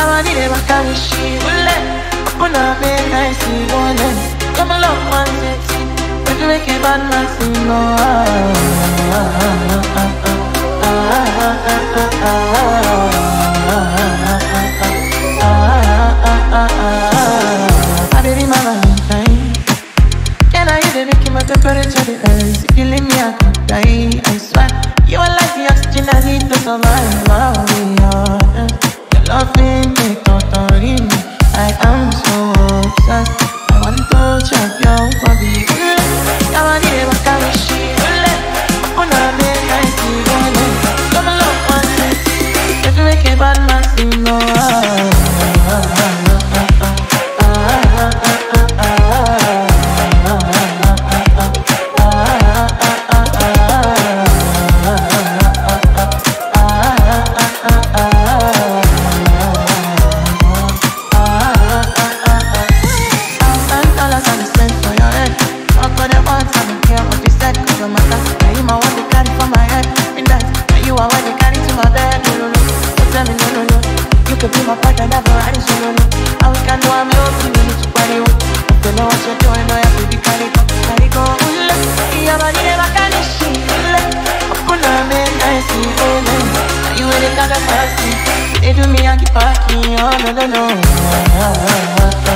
I carry she will let Open up I see one Come along one sexy If you make a Ah, baby, my Valentine. Can I hear the making my temperature the? If you leave me, I could. I swear, you are like the oxygen I need to survive. Bad man sing, no. I want you got into my bed, no, no, no Don't tell me no, no, no You could be my partner, never riding solo, no I wish I know I'm your team, you need to party with don't know what you're doing, no, yeah, baby, carry Carry go, ooh, la, yeah, body, never can it, she, la Okuna, me, nice, oh, no You ain't got a party They do me, I keep oh, no, no, no